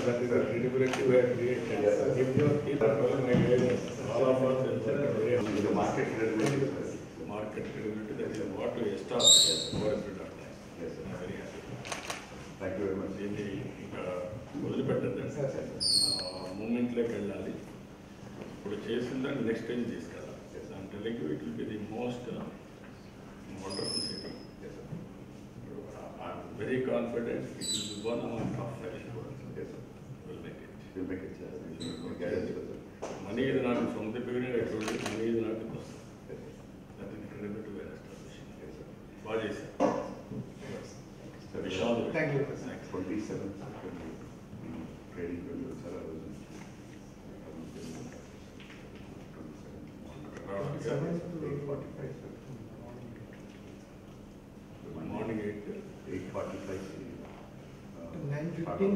rather that is the credibility we have created. Yes, sir. If you keep the problem again, all of us will work very hard. The market credibility, sir. Market credibility, that is what we established over a period of time. Yes, sir. I'm very happy. Thank you very much. దీన్ని ఇంకా వదిలిపెట్టద్దు మూమెంట్లోకి వెళ్ళాలి ఇప్పుడు చేసిన దాన్ని next time తీసుకెళ్ళాలి I'm telling you it will be the most wonderful city Yes, sir. I'm very confident it will be one amount it. uh. Money is not, from the beginning I told you, money is not the. Nothing to. Yes, sir. Sir. So Thank you, you, eight forty-five, Morning eight forty-five. Nine fifteen,